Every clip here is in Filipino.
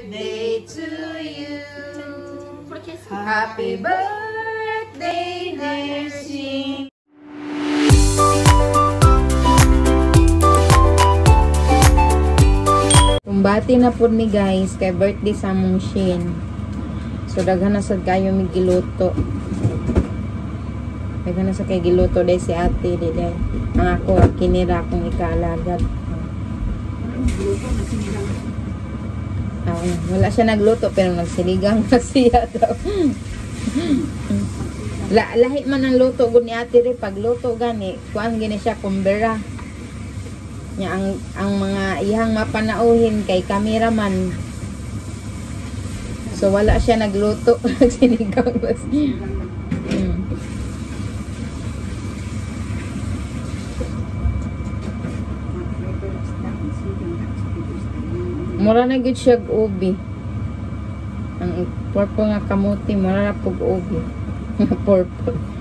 birthday to you. Happy birthday, dear Sing. Kumbati na po mi guys, kay birthday sa mong Shin. So daghan na sad kayo mi giluto. Daghan na sa kay giluto day si ate di day. Ang ako kinira akong ikaalagad. Wala siya nagluto pero nagsiligang na siya daw. La, lahi man ang luto gud ni ate rin pagluto gani kuan gini siya kumbera nya ang ang mga ihang mapanauhin kay kameraman so wala siya nagluto. Sinigang bas mm. Mura na gud siya ubi ang purple nga kamuti mura na pug ubi purple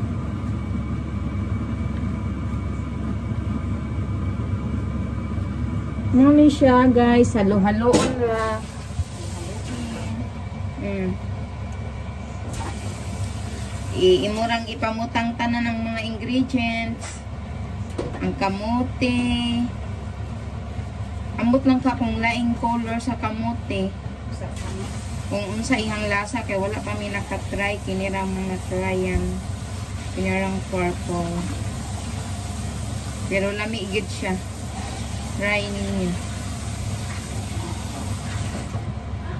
Mali siya guys, halo-haloon na. Mm. Iimurang ipamutang tanan ng mga ingredients. Ang kamote. Ambot lang ka kung laing color sa kamote. Kung unsa ihang lasa kay wala pa mi nakatry kinira mga tryan. Kinirang purple. Pero lami gid siya try ninyo.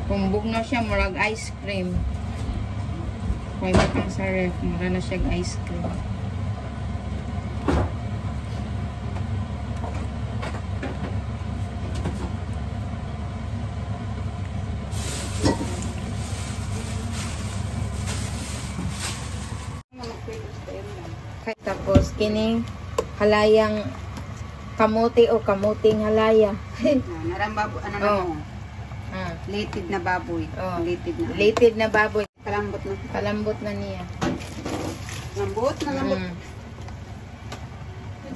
Kung bugno siya, murag ice cream. Kung iba pang sa ref, mura na siya ice cream. Okay, tapos kining halayang kamote o kamuting halaya. Narang baboy, ano na Oh. mo? Ah, Lated na baboy. Oh. Lated na. Lated na baboy. Kalambot na. Kalambot na niya. Lambot na lambot. Mm.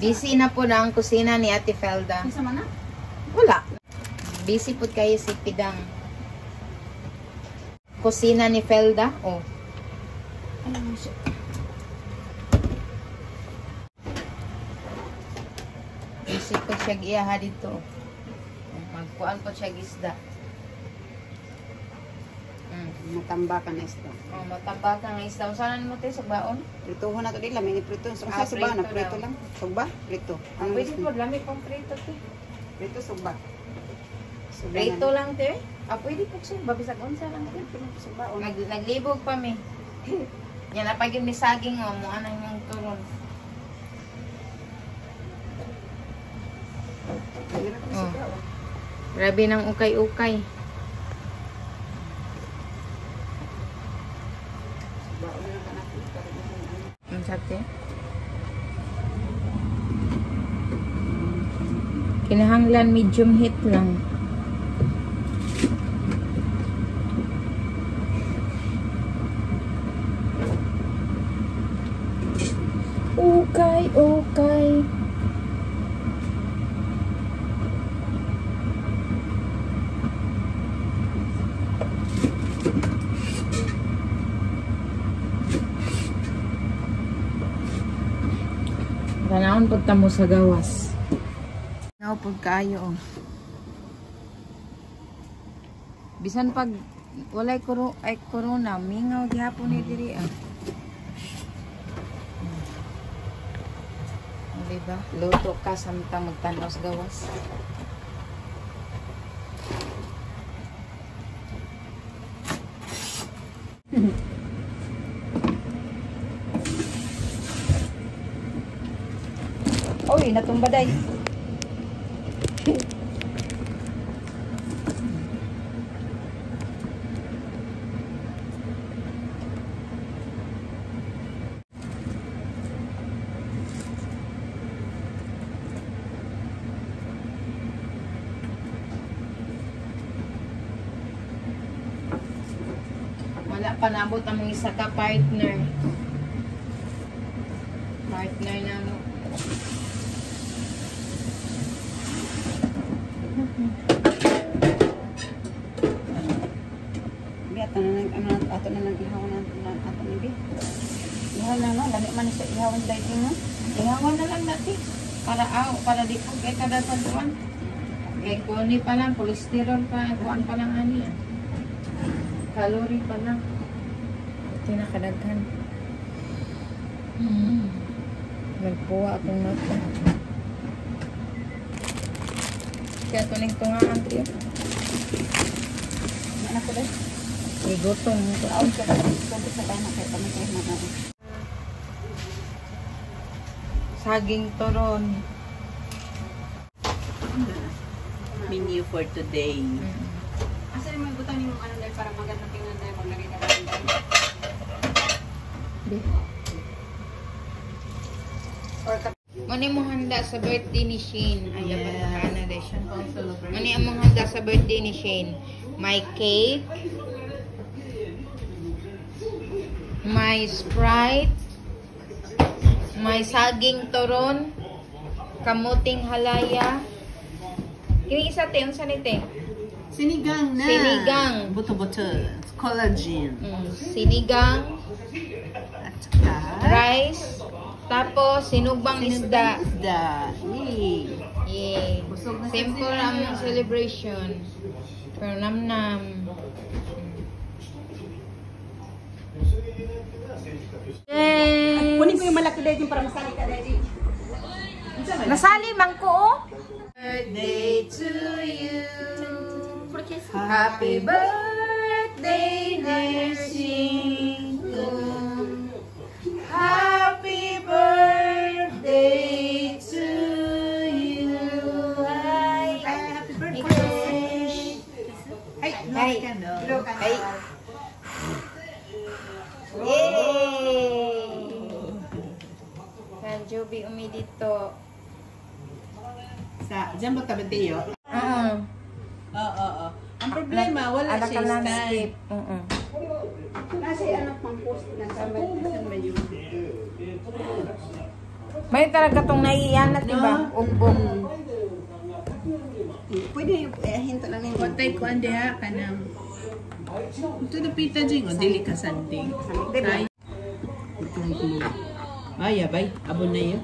Busy na po na ang kusina ni Ate Felda. Isa man na? Wala. Busy po kayo si Pidang. Kusina ni Felda. Oh. Ano siya? Busy po siya giyaha dito. Magkuan po siya gisda. Mm. Matambakan na isda. Oh, matambak ang isda. Saan mo tayo sa baon? Prituho na to dila, may prito. So, Ah, sa suba na, prito lang. lang. Sugba, prito. Ang Ano pwede po, mo? lami pang prito to. Prito, sugba. Prito na. lang to eh. Ah, pwede po siya. Babisag unsa lang to. Sugba. Nag, naglibog pa mi. Yan na pag yun ni saging o, mo anang yung turon. Hirap na Oh. sugba, o. Grabe ng ukay-ukay. Ang sate. Kinahanglan medium heat lang. Okay, okay. Tanawon pud ta mo sa gawas. Ngaw pud kaayo oh. Bisan pag walay koro ay corona, mingaw gihapon ni diri ah. Diba? Luto ka samtang magtanaw sa gawas. Oy, natumba day. Wala pa nabot ang isa ka partner. Partner na no. ato na nag ano ato na nag ihaw na na ato ni bi. Ihaw na no, lami man sa ihaw ang dating no. Ihawan na lang natin. Para aw, para di ko kay kada taduan. Kay kuni pa lang, kolesterol pa, kuan pa lang ani. Calorie pa lang. Ito na kadaghan. Mm. Nagpuwa akong mata. Kaya ito ning tungaan tiyo. Ano ko dai? Igotong ko. Aon ka na ko sa kami kay na. Saging toron. menu for today. Asa mo butang ni mo ano dai para maganda tingnan ka dai. Or ka Mani mo handa sa birthday ni Shane. Ay, dapat nakaana rin siya. Mani ang mong handa sa birthday ni Shane. May cake. May Sprite. May saging toron. Kamuting halaya. Kini isa te, unsa ni te? Sinigang na. Sinigang. Buto-buto. Collagen. Mm, sinigang, At saka... rice, tapos sinugbang isda. Isda. Yay. Yay. Simple ang celebration. Pero nam-nam. Yay! Kunin ko yung malaki yung para masali ka dai. Nasali man ko, oh. Birthday to you. Happy birthday, dear Shingo. Happy birthday to you. Ay, happy birthday. Ay, Ay. ka no. Ay. Yay! Joby umidito. Sa, dyan ba tabi tayo? Oo. Oo, oo. Ang problema, wala Ada ka siya stand. Oo. Nasa anak pang post na sa may sa yun. May talaga tong naiiyan na, diba? Ugbong. Pwede eh, hinto lang nimo. Watay ko ande ha kanang Ito na pita jing o dili ka sanding. Tay. Ay, abay. Abo na yun.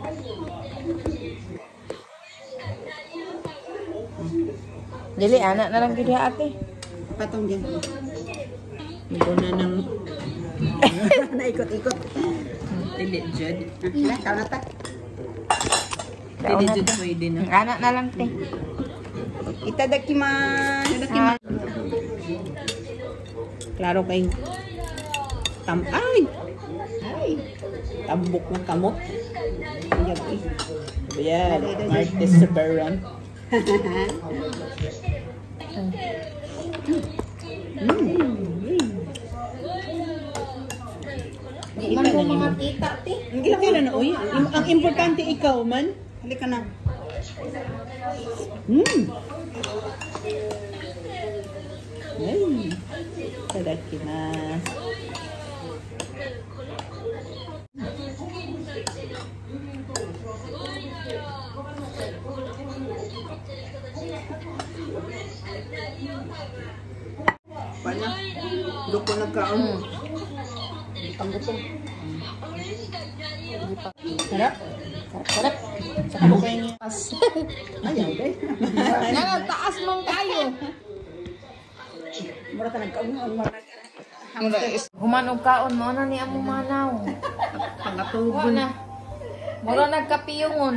Dili, anak na lang gidi ate. Patong diyan. Abo na ng Naikot-ikot. dili jud. Lah, kau nata. Dili jud pwede na. Anak na lang, te. Itadakimasu. Ah, Klaro kay tam ay. Ay. Tambok ng kamot. Gabi. Yan, Martes Severan. Di man ko makakita, te. Ang kita na na, uy. Im- Ang importante ikaw man. Halika na. Hmm. Ay. Tadakimasu. Wala. Doko nagkaon. Panggutom. Sarap. Sarap. Ano kayo niya? Ayaw dai. Nga, taas mong kayo. Mura ta nagkaon. Humanog kaon mo na ni among manaw. Na. Mura nagkapiyungon.